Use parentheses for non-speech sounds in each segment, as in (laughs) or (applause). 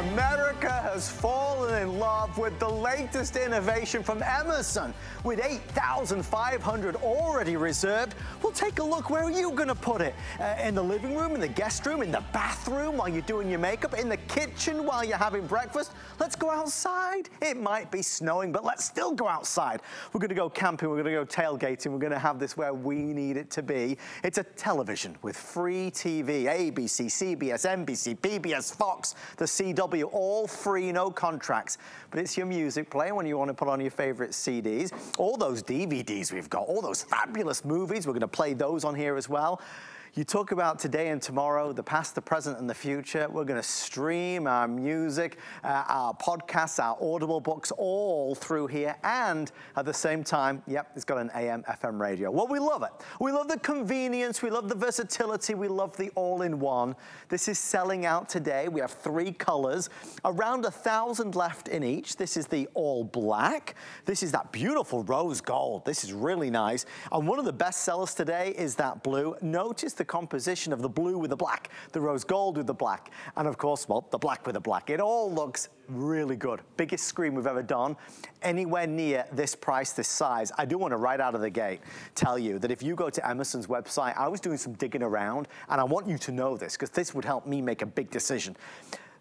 America has fallen in love with the latest innovation from Emerson. With 8,500 already reserved, we'll take a look where are you going to put it? Uh, in the living room, in the guest room, in the bathroom while you're doing your makeup, in the kitchen while you're having breakfast? Let's go outside. It might be snowing, but let's still go outside. We're going to go camping, we're going to go tailgating, we're going to have this where we need it to be. It's a television with free TV, ABC, CBS, NBC, PBS, Fox, the CW, all free, no contracts. But it's your music player when you want to put on your favorite CDs. All those DVDs we've got, all those fabulous movies, we're going to play those on here as well. You talk about today and tomorrow, the past, the present, and the future. We're going to stream our music, uh, our podcasts, our Audible books, all through here. And at the same time, yep, it's got an AM, FM radio. Well, we love it. We love the convenience. We love the versatility. We love the all-in-one. This is selling out today. We have three colors, around a thousand left in each. This is the all black. This is that beautiful rose gold. This is really nice. And one of the best sellers today is that blue. Notice the composition of the blue with the black, the rose gold with the black, and of course, well, the black with the black. It all looks really good. Biggest screen we've ever done. Anywhere near this price, this size. I do want to right out of the gate tell you that if you go to Emerson's website, I was doing some digging around, and I want you to know this, because this would help me make a big decision.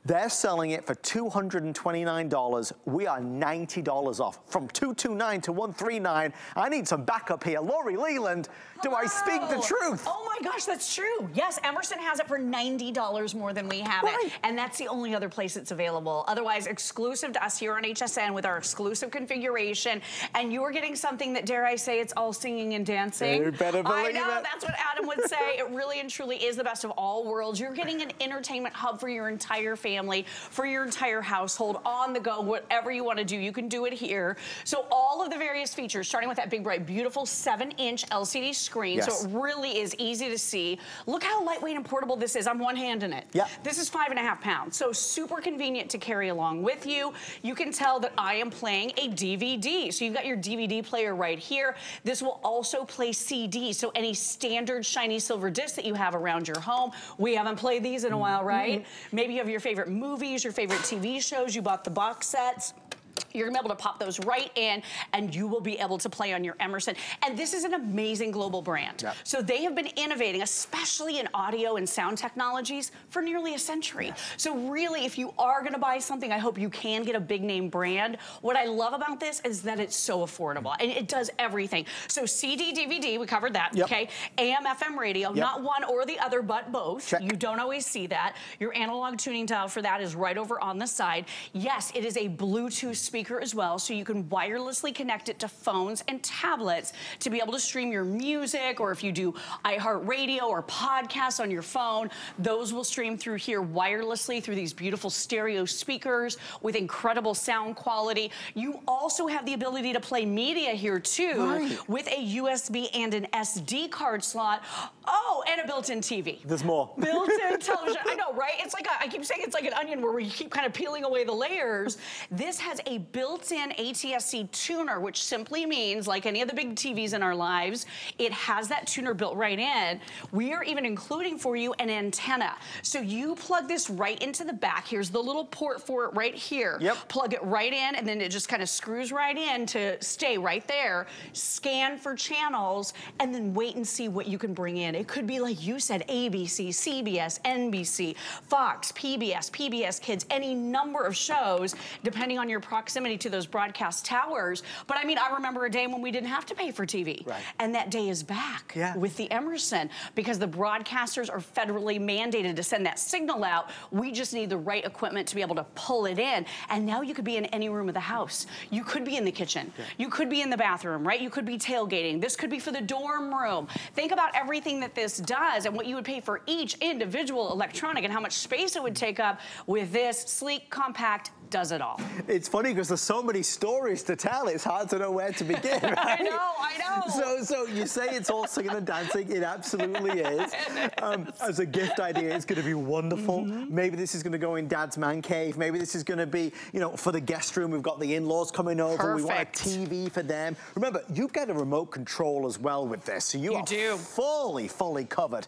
They're selling it for $229. We are $90 off. From 229 to 139. I need some backup here. Laurie Leland, do Hello. I speak the truth? Oh my gosh, that's true. Yes, Emerson has it for $90 more than we have right. it. And that's the only other place it's available. Otherwise, exclusive to us here on HSN with our exclusive configuration. And you're getting something that, dare I say, it's all singing and dancing. You better believe I know, it. that's what Adam would say. it really and truly is the best of all worlds. You're getting an entertainment hub for your entire family family, for your entire household, on the go, whatever you want to do, you can do it here. So all of the various features, starting with that big, bright, beautiful 7-inch LCD screen, yes. so it really is easy to see. Look how lightweight and portable this is. I'm one hand in it. Yeah. This is five and a half pounds, so super convenient to carry along with you. You can tell that I am playing a DVD. So you've got your DVD player right here. This will also play CD, so any standard shiny silver disc that you have around your home. We haven't played these in a while, right? Mm -hmm. Maybe you have your favorite movies, your favorite TV shows, you bought the box sets. You're gonna be able to pop those right in and you will be able to play on your Emerson. And this is an amazing global brand. Yep. So they have been innovating, especially in audio and sound technologies for nearly a century. Yes. So really, if you are gonna buy something, I hope you can get a big name brand. What I love about this is that it's so affordable and it does everything. So CD, DVD, we covered that, yep. okay? AM, FM radio, yep. not one or the other, but both. Check. You don't always see that. Your analog tuning dial for that is right over on the side. Yes, it is a Bluetooth speaker as well, so you can wirelessly connect it to phones and tablets to be able to stream your music, or if you do iHeartRadio or podcasts on your phone, those will stream through here wirelessly through these beautiful stereo speakers with incredible sound quality. You also have the ability to play media here too right. with a USB and an SD card slot. Oh, and a built-in TV. There's more. (laughs) Built-in television. I know, right? It's like, a, I keep saying it's like an onion where we keep kind of peeling away the layers. This has a built-in ATSC tuner, which simply means, like any of the big TVs in our lives, it has that tuner built right in. We are even including for you an antenna. So you plug this right into the back. Here's the little port for it right here. Yep. Plug it right in, and then it just kind of screws right in to stay right there. Scan for channels, and then wait and see what you can bring in. It could be, like you said, ABC, CBS, NBC, Fox, PBS, PBS Kids, any number of shows, depending on your proximity to those broadcast towers. But I mean, I remember a day when we didn't have to pay for TV. Right. And that day is back yeah. with the Emerson because the broadcasters are federally mandated to send that signal out. We just need the right equipment to be able to pull it in. And now you could be in any room of the house. You could be in the kitchen. Yeah. You could be in the bathroom, right? You could be tailgating. This could be for the dorm room. Think about everything that this does and what you would pay for each individual electronic and how much space it would take up with this sleek, compact, does it all. It's funny because so many stories to tell, it's hard to know where to begin, (laughs) right? I know, I know. So, so you say it's all singing and dancing, it absolutely (laughs) is. Um, as a gift idea, it's gonna be wonderful. Mm -hmm. Maybe this is gonna go in dad's man cave. Maybe this is gonna be, you know, for the guest room, we've got the in-laws coming over, Perfect. we want a TV for them. Remember, you get a remote control as well with this, so you, you are do. fully, fully covered.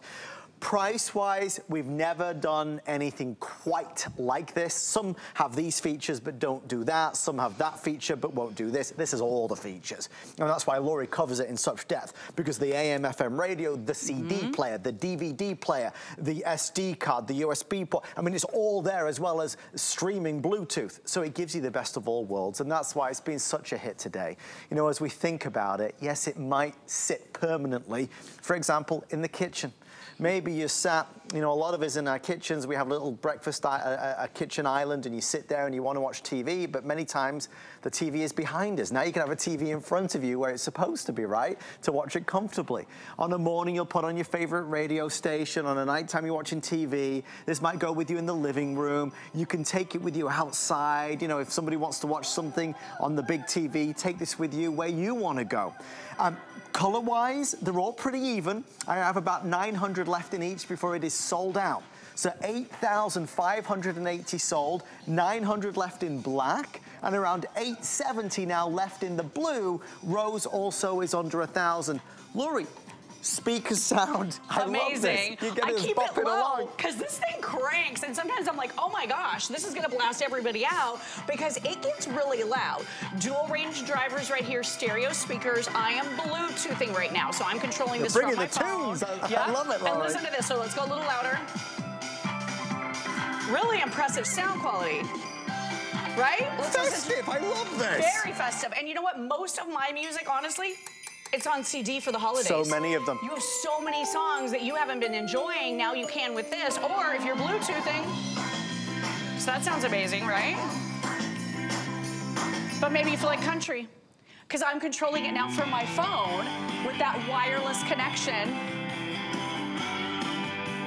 Price-wise, we've never done anything quite like this. Some have these features but don't do that. Some have that feature but won't do this. This is all the features. And that's why Laurie covers it in such depth because the AM FM radio, the CD mm -hmm. player, the DVD player, the SD card, the USB port, I mean, it's all there as well as streaming Bluetooth. So it gives you the best of all worlds. And that's why it's been such a hit today. You know, as we think about it, yes, it might sit permanently, for example, in the kitchen. Maybe you sat, you know, a lot of us in our kitchens, we have a little breakfast, a, a, kitchen island, and you sit there and you want to watch TV, but many times the TV is behind us. Now you can have a TV in front of you where it's supposed to be, right? To watch it comfortably. On a morning, you'll put on your favorite radio station. On a nighttime, you're watching TV. This might go with you in the living room. You can take it with you outside. You know, if somebody wants to watch something on the big TV, take this with you where you want to go. Um, Color-wise, they're all pretty even. I have about 900 left in each before it is sold out. So 8,580 sold, 900 left in black, and around 870 now left in the blue. Rose also is under a 1,000. Laurie, speaker sound. (laughs) I Amazing. I keep it low because this thing cranks and sometimes I'm like, oh my gosh, this is gonna blast everybody out because it gets really loud. Dual range drivers right here, stereo speakers. I am Bluetoothing right now, so I'm controlling You're this from my the phone. tunes. I, yeah. I love it. And listen to this, so let's go a little louder. Really impressive sound quality right? Let's festive, I love this. Very festive. And you know what? Most of my music, honestly, it's on CD for the holidays. So many of them. You have so many songs that you haven't been enjoying. Now you can with this. Or if you're Bluetoothing. So that sounds amazing, right? But maybe you feel like country. Because I'm controlling it now from my phone with that wireless connection.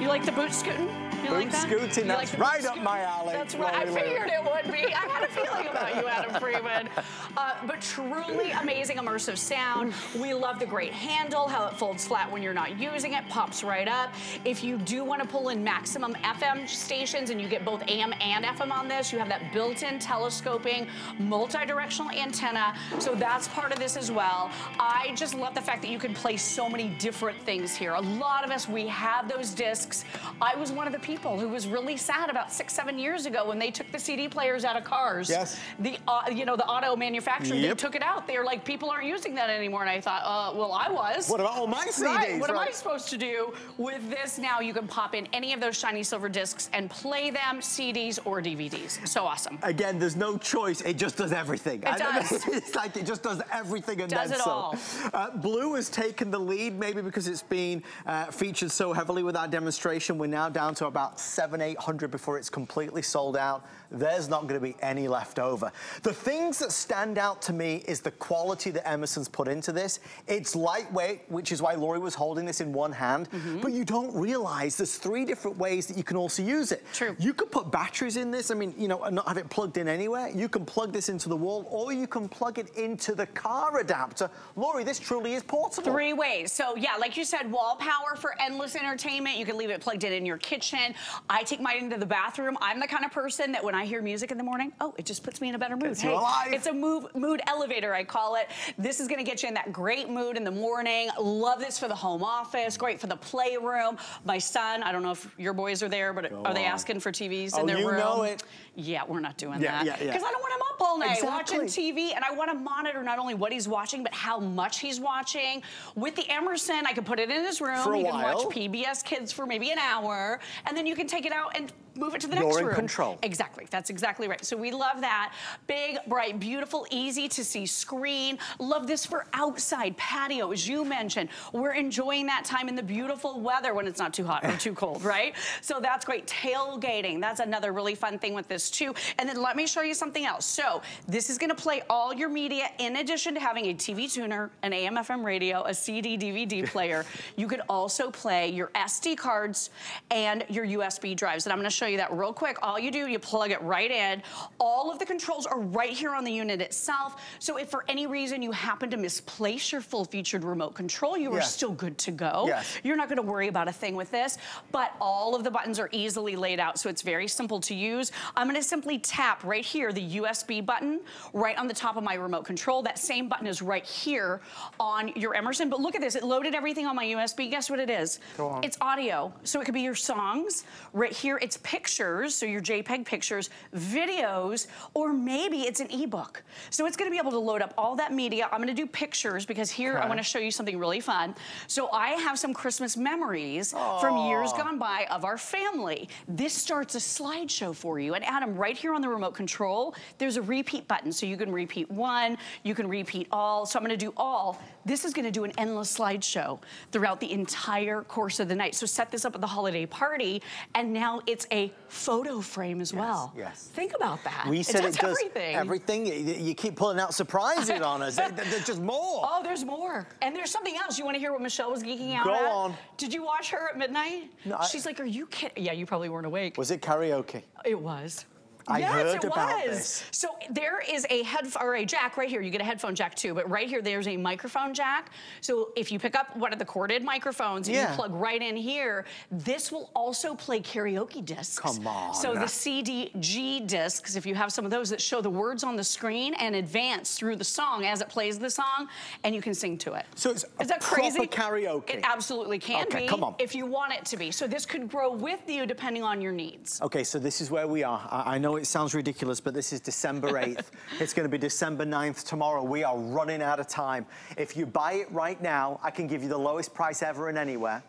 You like the boot scooting? You boot like that? scooting, that's like right up my alley. That's right. I figured it would be. I had a feeling about you, Adam Freeman. (laughs) Uh, but truly amazing immersive sound. We love the great handle, how it folds flat when you're not using it, pops right up. If you do want to pull in maximum FM stations and you get both AM and FM on this, you have that built-in telescoping, multi-directional antenna. So that's part of this as well. I just love the fact that you can play so many different things here. A lot of us, we have those discs. I was one of the people people who was really sad about six, seven years ago when they took the CD players out of cars. Yes. The, uh, you know, the auto manufacturer, yep. they took it out. They were like, people aren't using that anymore. And I thought, uh, well, I was. What about all my CDs? Right. What right. am I supposed to do? With this now, you can pop in any of those shiny silver discs and play them, CDs or DVDs. So awesome. Again, there's no choice. It just does everything. It does. (laughs) it's like it just does everything and does then it so. all. Uh, Blue has taken the lead, maybe because it's been uh, featured so heavily with our demonstration. We're now down to about seven, eight 800 before it's completely sold out there's not going to be any left over. The things that stand out to me is the quality that Emerson's put into this. It's lightweight, which is why Laurie was holding this in one hand, mm -hmm. but you don't realize there's three different ways that you can also use it. True. You could put batteries in this, I mean, you know, and not have it plugged in anywhere. You can plug this into the wall, or you can plug it into the car adapter. Laurie, this truly is portable. Three ways. So yeah, like you said, wall power for endless entertainment. You can leave it plugged in in your kitchen. I take mine into the bathroom. I'm the kind of person that when I I hear music in the morning, oh, it just puts me in a better mood. It's hey, it's a move, mood elevator, I call it. This is gonna get you in that great mood in the morning. Love this for the home office, great for the playroom. My son, I don't know if your boys are there, but Go are they asking for TVs oh, in their room? Oh, you know it. Yeah, we're not doing yeah, that. Because yeah, yeah. I don't want him up all night exactly. watching TV, and I want to monitor not only what he's watching, but how much he's watching. With the Emerson, I can put it in his room. For a he while. can watch PBS Kids for maybe an hour, and then you can take it out and move it to the You're next in room. control. Exactly, that's exactly right. So we love that. Big, bright, beautiful, easy to see screen. Love this for outside patio, as you mentioned. We're enjoying that time in the beautiful weather when it's not too hot or too cold, right? (laughs) So that's great. Tailgating, that's another really fun thing with this too. And then let me show you something else. So this is gonna play all your media in addition to having a TV tuner, an AM FM radio, a CD DVD (laughs) player. you could also play your SD cards and your USB drives. And I'm gonna show show you that real quick. All you do, you plug it right in. All of the controls are right here on the unit itself. So if for any reason you happen to misplace your full featured remote control, you yes. are still good to go. Yes. You're not gonna worry about a thing with this, but all of the buttons are easily laid out, so it's very simple to use. I'm gonna simply tap right here, the USB button right on the top of my remote control. That same button is right here on your Emerson. But look at this, it loaded everything on my USB. Guess what it is? Go on. It's audio. So it could be your songs. Right here, it's pictures, so your JPEG pictures, videos, or maybe it's an ebook. So it's gonna be able to load up all that media. I'm gonna do pictures because here okay. I wanna show you something really fun. So I have some Christmas memories Aww. from years gone by of our family. This starts a slideshow for you. And Adam, right here on the remote control, there's a repeat button. So you can repeat one, you can repeat all. So I'm gonna do all. This is gonna do an endless slideshow throughout the entire course of the night. So set this up at the holiday party, and now it's a photo frame as yes, well. Yes. Think about that. We said it, it does everything. everything. You keep pulling out surprises (laughs) on us. There's just more. Oh, there's more. And there's something else. You want to hear what Michelle was geeking out Go at? on. Did you watch her at midnight? No, She's I... like, are you kidding? Yeah, you probably weren't awake. Was it karaoke? It was. I yes, heard it about was. So there is a head or a jack right here. You get a headphone jack too, but right here there's a microphone jack. So if you pick up one of the corded microphones and yeah. you plug right in here, this will also play karaoke discs. Come on. So the CDG discs, if you have some of those that show the words on the screen and advance through the song as it plays the song, and you can sing to it. So it's is that crazy? karaoke. It absolutely can okay, be. Come on. If you want it to be. So this could grow with you depending on your needs. Okay, so this is where we are. I, I know it sounds ridiculous but this is December (laughs) 8th. it's going to be December 9th tomorrow. We are running out of time. If you buy it right now, I can give you the lowest price ever and anywhere.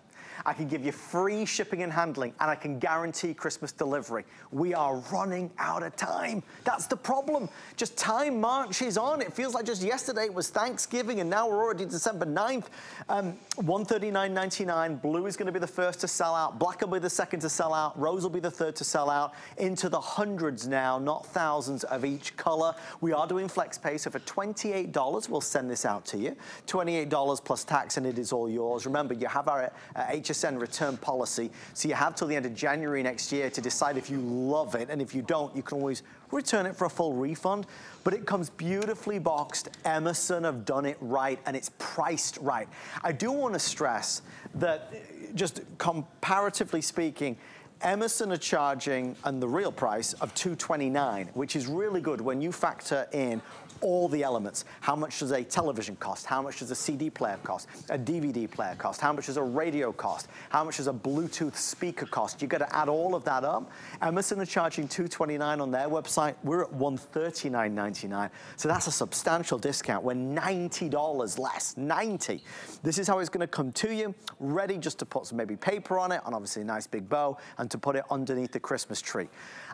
I can give you free shipping and handling, and I can guarantee Christmas delivery. We are running out of time. That's the problem. Just time marches on. It feels like just yesterday it was Thanksgiving, and now we're already December 9th. Um, $139.99. Blue is going to be the first to sell out. Black will be the second to sell out. Rose will be the third to sell out. Into the hundreds now, not thousands of each color. We are doing FlexPay, so for $28, we'll send this out to you. $28 plus tax, and it is all yours. Remember, you have our uh, HSN return policy. So you have till the end of January next year to decide if you love it. And if you don't, you can always return it for a full refund. But it comes beautifully boxed. Emerson have done it right and it's priced right. I do want to stress that just comparatively speaking, Emerson are charging, and the real price of 229, which is really good when you factor in all the elements. How much does a television cost? How much does a CD player cost? A DVD player cost? How much does a radio cost? How much does a Bluetooth speaker cost? You've got to add all of that up. Emerson are charging 229 on their website. We're at $139.99. So that's a substantial discount. We're $90 less, 90. This is how it's going to come to you, ready just to put some maybe paper on it, and obviously a nice big bow, and to put it underneath the Christmas tree.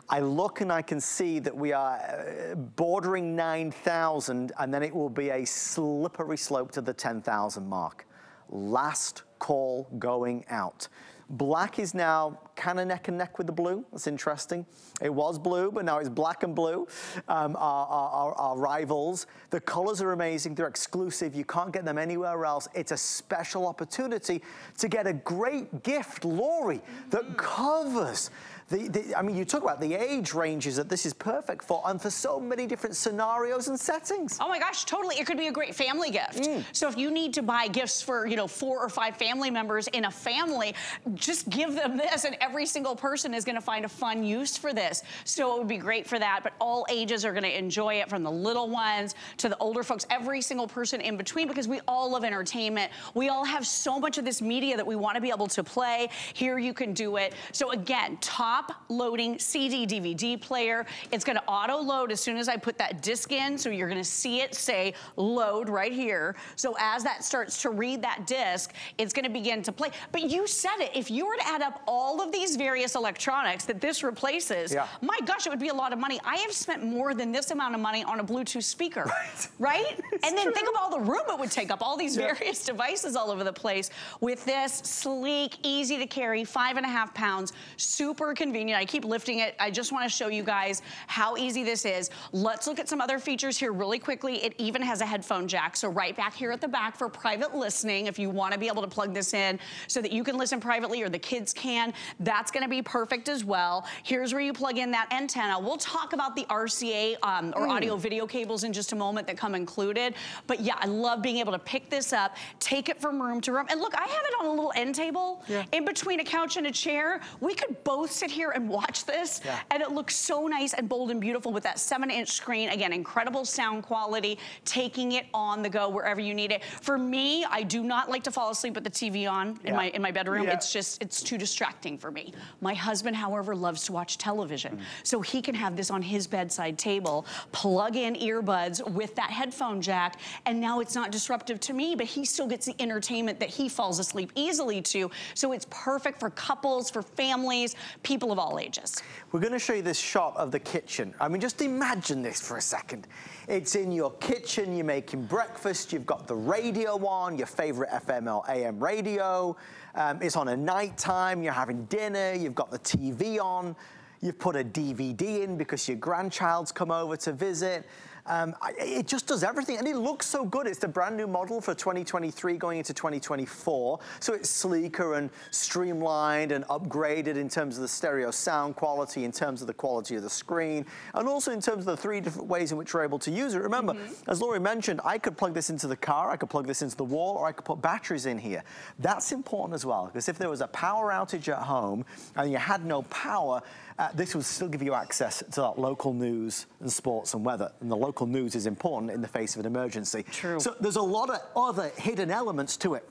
I look and I can see that we are uh, bordering 9,000 and then it will be a slippery slope to the 10,000 mark. Last call going out. Black is now kind of neck and neck with the blue. That's interesting. It was blue, but now it's black and blue, um, our, our, our, rivals. The colors are amazing. They're exclusive. You can't get them anywhere else. It's a special opportunity to get a great gift, Laurie, that covers the, the, I mean, you talk about the age ranges that this is perfect for and for so many different scenarios and settings. Oh my gosh, totally. It could be a great family gift. Mm. So if you need to buy gifts for, you know, four or five family members in a family, just give them this and every single person is gonna find a fun use for this. So it would be great for that, but all ages are gonna enjoy it from the little ones to the older folks, every single person in between because we all love entertainment. We all have so much of this media that we wanna be able to play. Here you can do it. So again, top top loading CD DVD player. It's gonna auto load as soon as I put that disc in. So you're gonna see it say load right here. So as that starts to read that disc, it's gonna begin to play. But you said it, if you were to add up all of these various electronics that this replaces, yeah. my gosh, it would be a lot of money. I have spent more than this amount of money on a Bluetooth speaker, right? (laughs) right? and then true. think of all the room it would take up, all these yeah. various devices all over the place. With this sleek, easy to carry, five and a half pounds, super convenient. I keep lifting it. I just wanna show you guys how easy this is. Let's look at some other features here really quickly. It even has a headphone jack. So right back here at the back for private listening, if you wanna be able to plug this in so that you can listen privately or the kids can. That's gonna be perfect as well. Here's where you plug in that antenna. We'll talk about the RCA um, or mm. audio video cables in just a moment that come included. But yeah, I love being able to pick this up, take it from room to room. And look, I have it on a little end table yeah. in between a couch and a chair. We could both sit here and watch this yeah. and it looks so nice and bold and beautiful with that seven inch screen. Again, incredible sound quality, taking it on the go wherever you need it. For me, I do not like to fall asleep with the TV on yeah. in my in my bedroom. Yeah. It's just, it's too distracting for me. My husband, however, loves to watch television. Mm. So he can have this on his bedside table, plug in earbuds with that headphone jack, and now it's not disruptive to me, but he still gets the entertainment that he falls asleep easily to. So it's perfect for couples, for families, people of all ages. We're gonna show you this shot of the kitchen. I mean, just imagine this for a second. It's in your kitchen, you're making breakfast, you've got the radio on, your favorite FM or AM radio. Um, it's on a night time, you're having dinner, you've got the TV on, you've put a DVD in because your grandchild's come over to visit. Um, it just does everything and it looks so good. It's the brand new model for 2023 going into 2024. So it's sleeker and streamlined and upgraded in terms of the stereo sound quality, in terms of the quality of the screen, and also in terms of the three different ways in which we're able to use it. Remember, mm -hmm. as Laurie mentioned, I could plug this into the car, I could plug this into the wall, or I could put batteries in here. That's important as well, because if there was a power outage at home and you had no power, uh, this would still give you access to that local news and sports and weather. And the local news is important in the face of an emergency. True. So there's a lot of other hidden elements to it.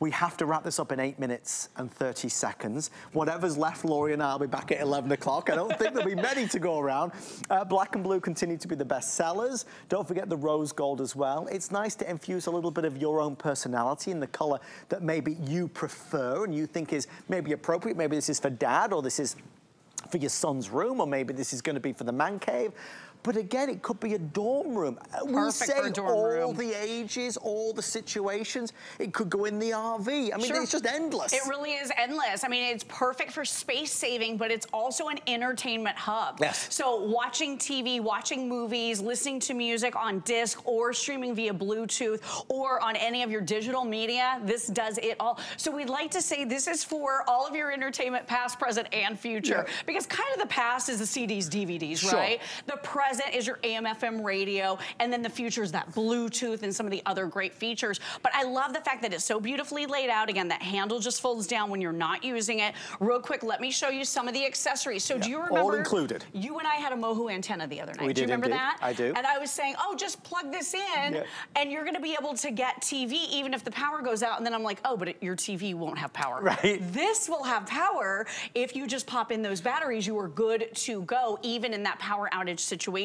We have to wrap this up in eight minutes and 30 seconds. Whatever's left, Laurie and I will be back at 11 o'clock. I don't think there'll be many to go around. Uh, black and blue continue to be the best sellers. Don't forget the rose gold as well. It's nice to infuse a little bit of your own personality in the color that maybe you prefer and you think is maybe appropriate. Maybe this is for dad or this is for your son's room, or maybe this is going to be for the man cave. But again, it could be a dorm room. Uh, we say all room. the ages, all the situations. It could go in the RV. I mean, sure. it's just endless. It really is endless. I mean, it's perfect for space saving, but it's also an entertainment hub. Yes. So watching TV, watching movies, listening to music on disc or streaming via Bluetooth or on any of your digital media, this does it all. So we'd like to say this is for all of your entertainment, past, present, and future. Yeah. Because kind of the past is the CDs, DVDs, sure. right? The present is your AM FM radio, and then the future is that Bluetooth and some of the other great features. But I love the fact that it's so beautifully laid out. Again, that handle just folds down when you're not using it. Real quick, let me show you some of the accessories. So yeah, do you remember? All included. You and I had a Mohu antenna the other night. We do you remember indeed. that? I do. And I was saying, oh, just plug this in, yeah. and you're gonna be able to get TV even if the power goes out. And then I'm like, oh, but it, your TV won't have power. Right. This will have power if you just pop in those batteries. You are good to go, even in that power outage situation.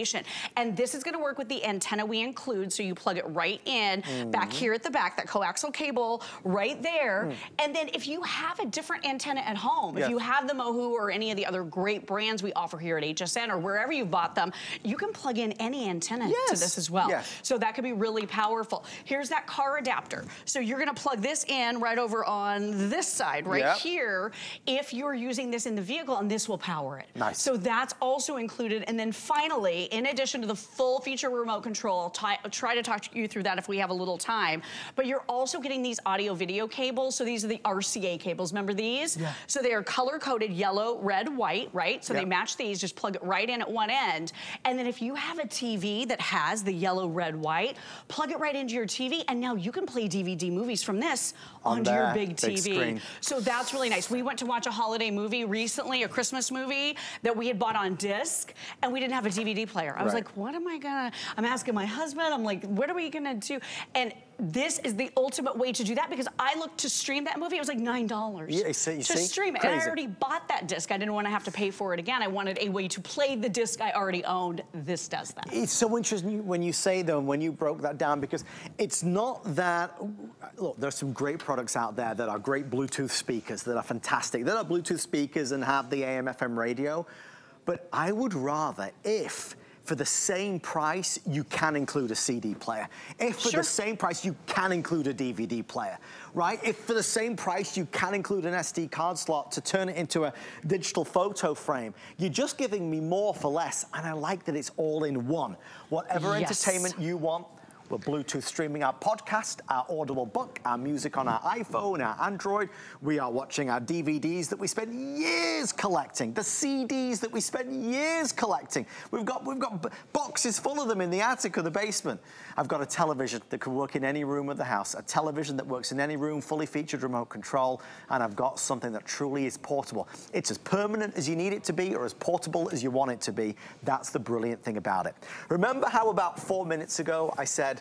And this is gonna work with the antenna we include, so you plug it right in, mm. back here at the back, that coaxial cable right there. Mm. And then if you have a different antenna at home, yes. if you have the Mohu or any of the other great brands we offer here at HSN or wherever you bought them, you can plug in any antenna yes. to this as well. Yes. So that could be really powerful. Here's that car adapter. So you're gonna plug this in right over on this side, right yep. here, if you're using this in the vehicle and this will power it. Nice. So that's also included. And then finally, in addition to the full feature remote control. I'll try to talk to you through that if we have a little time. But you're also getting these audio video cables. So these are the RCA cables. Remember these? Yeah. So they are color coded yellow, red, white, right? So yep. they match these. Just plug it right in at one end. And then if you have a TV that has the yellow, red, white, plug it right into your TV. And now you can play DVD movies from this On onto your big TV. Big so that's really nice. We went to watch a holiday movie recently, a Christmas movie that we had bought on disc, and we didn't have a DVD player. I was like, what am I gonna, I'm asking my husband, I'm like, what are we gonna do? And this is the ultimate way to do that because I looked to stream that movie, it was like $9 yeah, see, to see? stream it. Crazy. And I already bought that disc. I didn't want to have to pay for it again. I wanted a way to play the disc I already owned. This does that. It's so interesting when you say though, when you broke that down, because it's not that, look, there's some great products out there that are great Bluetooth speakers that are fantastic. That are Bluetooth speakers and have the AM FM radio. But I would rather if for the same price, you can include a CD player. If for sure. the same price, you can include a DVD player, right? If for the same price, you can include an SD card slot to turn it into a digital photo frame. You're just giving me more for less, and I like that it's all in one. Whatever yes. entertainment you want, We're Bluetooth streaming our podcast, our Audible book, our music on our iPhone, our Android. We are watching our DVDs that we spent years collecting, the CDs that we spent years collecting. We've got, we've got boxes full of them in the attic or the basement. I've got a television that can work in any room of the house, a television that works in any room, fully featured remote control, and I've got something that truly is portable. It's as permanent as you need it to be or as portable as you want it to be. That's the brilliant thing about it. Remember how about four minutes ago I said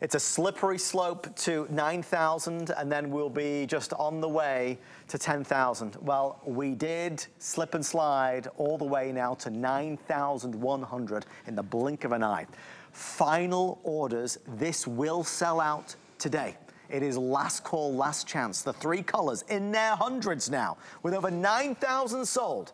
it's a slippery slope to 9,000 and then we'll be just on the way to 10,000. Well, we did slip and slide all the way now to 9,100 in the blink of an eye. Final orders, this will sell out today. It is last call, last chance. The three colors in their hundreds now, with over 9,000 sold.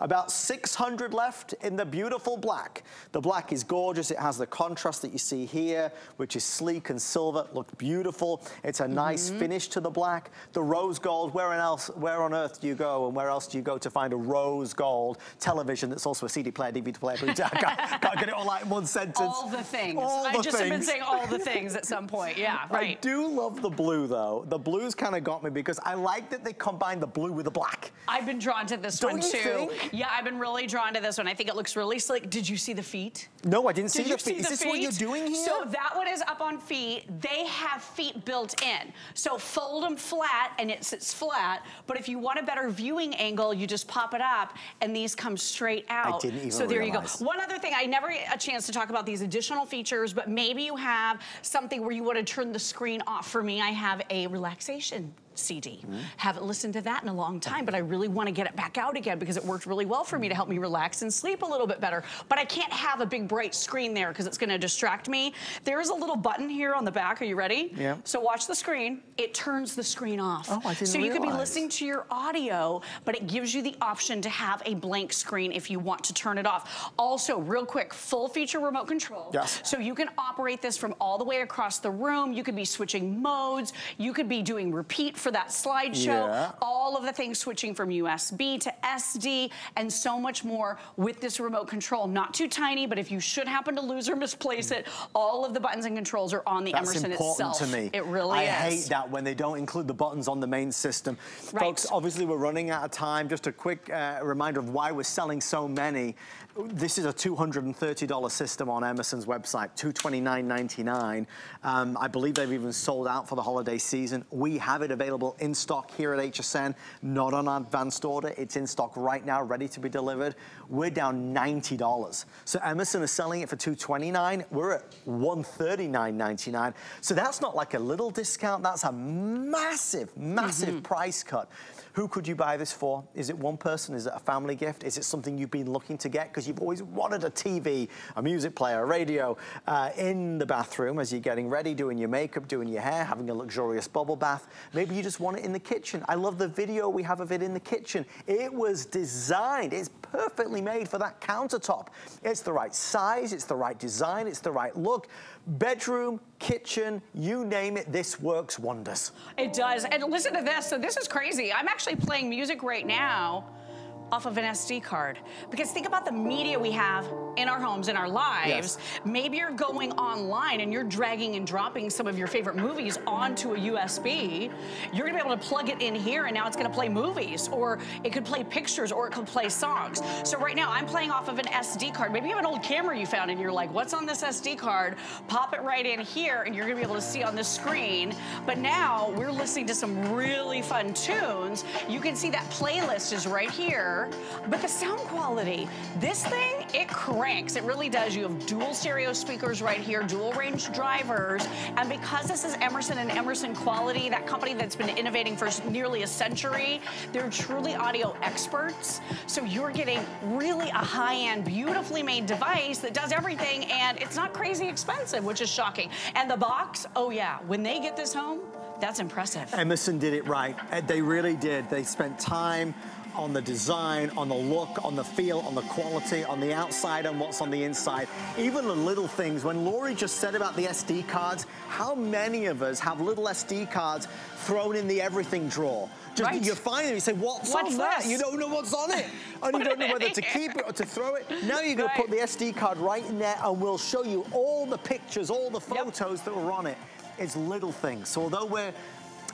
About 600 left in the beautiful black. The black is gorgeous. It has the contrast that you see here, which is sleek and silver. Look beautiful. It's a nice mm -hmm. finish to the black. The rose gold, where else, where on earth do you go and where else do you go to find a rose gold television that's also a CD player, DVD player, I can't, can't get it all out in one sentence. All the things. All I the just things. have been saying all the things at some point. Yeah, (laughs) right. I do love the blue though. The blue's kind of got me because I like that they combine the blue with the black. I've been drawn to this Don't one too. Think? Yeah, I've been really drawn to this one. I think it looks really slick. Did you see the feet? No, I didn't see Did the feet. See Is the this feet? what you're doing here? So that one is up on feet. They have feet built in. So fold them flat and it sits flat. But if you want a better viewing angle, you just pop it up and these come straight out. I didn't even So there realize. you go. One other thing, I never get a chance to talk about these additional features, but maybe you have something where you want to turn the screen off. For me, I have a relaxation CD. Mm. Haven't listened to that in a long time, but I really want to get it back out again because it worked really well for me to help me relax and sleep a little bit better. But I can't have a big bright screen there because it's going to distract me. There is a little button here on the back. Are you ready? Yeah. So watch the screen. It turns the screen off. Oh, I didn't So you realize. could be listening to your audio, but it gives you the option to have a blank screen if you want to turn it off. Also, real quick, full feature remote control. Yes. So you can operate this from all the way across the room. You could be switching modes. You could be doing repeat for that slideshow. Yeah. All of the things switching from USB to SD and so much more with this remote control. Not too tiny, but if you should happen to lose or misplace it, all of the buttons and controls are on the That's Emerson important itself. to me. It really I is. I hate that when they don't include the buttons on the main system. Right. Folks, obviously we're running out of time. Just a quick uh, reminder of why we're selling so many. This is a $230 system on Emerson's website, $229.99. Um, I believe they've even sold out for the holiday season. We have it available in stock here at HSN, not on advanced order. It's in stock right now, ready to be delivered. We're down $90. So Emerson is selling it for 229. We're at $139.99. So that's not like a little discount. That's a massive, massive mm -hmm. price cut. Who could you buy this for? Is it one person? Is it a family gift? Is it something you've been looking to get because you've always wanted a TV, a music player, a radio uh, in the bathroom as you're getting ready, doing your makeup, doing your hair, having a luxurious bubble bath. Maybe you just want it in the kitchen. I love the video we have of it in the kitchen. It was designed, it's perfectly made for that countertop. It's the right size, it's the right design, it's the right look. Bedroom, kitchen, you name it, this works wonders. It does. And listen to this. So this is crazy. I'm actually playing music right now off of an SD card. Because think about the media we have in our homes, in our lives. Yes. Maybe you're going online and you're dragging and dropping some of your favorite movies onto a USB. You're gonna be able to plug it in here and now it's gonna play movies or it could play pictures or it could play songs. So right now I'm playing off of an SD card. Maybe you have an old camera you found and you're like, what's on this SD card? Pop it right in here and you're gonna be able to see on the screen. But now we're listening to some really fun tunes. You can see that playlist is right here but the sound quality, this thing, it cranks. It really does. You have dual stereo speakers right here, dual range drivers, and because this is Emerson and Emerson Quality, that company that's been innovating for nearly a century, they're truly audio experts. So you're getting really a high-end, beautifully made device that does everything, and it's not crazy expensive, which is shocking. And the box, oh yeah, when they get this home, That's impressive. Emerson did it right. They really did. They spent time on the design, on the look, on the feel, on the quality, on the outside and what's on the inside. Even the little things. When Laurie just said about the SD cards, how many of us have little SD cards thrown in the everything drawer? Just Right. you find them, you say, what's, What's on that? You don't know what's on it. (laughs) And you don't know whether to keep it or to throw it. Now you're gonna put the SD card right in there and we'll show you all the pictures, all the Yep. photos that were on it. It's little things. So although we're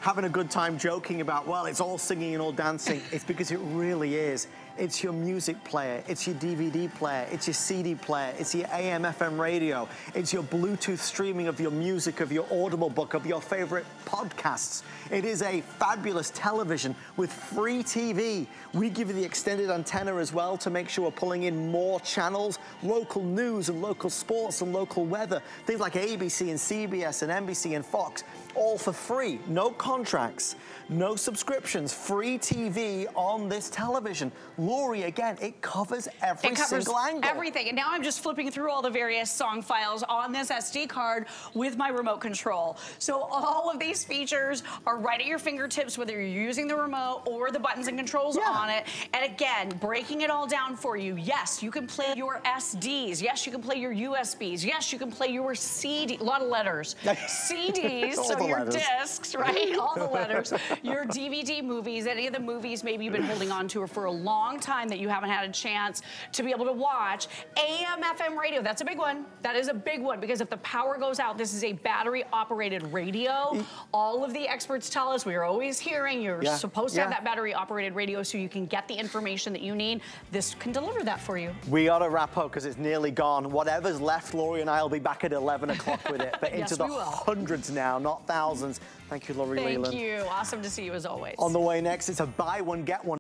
having a good time joking about, well, it's all singing and all dancing, it's because it really is. It's your music player, it's your DVD player, it's your CD player, it's your AM FM radio, it's your Bluetooth streaming of your music, of your Audible book, of your favorite podcasts. It is a fabulous television with free TV. We give you the extended antenna as well to make sure we're pulling in more channels, local news and local sports and local weather, things like ABC and CBS and NBC and Fox, all for free. No contracts, no subscriptions, free TV on this television. Laurie, again, it covers every It covers single angle. everything. And now I'm just flipping through all the various song files on this SD card with my remote control. So all of these features are right at your fingertips, whether you're using the remote or the buttons and controls Yeah. on it. And again, breaking it all down for you. Yes, you can play your SDs. Yes, you can play your USBs. Yes, you can play your CD. A lot of letters. CDs, (laughs) All so the your letters. discs, right? All the letters. Your DVD movies, any of the movies maybe you've been holding on to for a long time that you haven't had a chance to be able to watch. AM, FM radio, that's a big one. That is a big one because if the power goes out, this is a battery operated radio. All of the experts tell us we are always hearing you're Yeah, supposed to have that battery operated radio so you can get the information that you need. This can deliver that for you. We gotta wrap up because it's nearly gone. Whatever's left, Laurie and I will be back at 11 o'clock with it. But (laughs) Yes, into the hundreds now, not thousands. Thank you, Laurie Thank Leland. you. Awesome to see you as always. On the way next, it's a buy one, get one.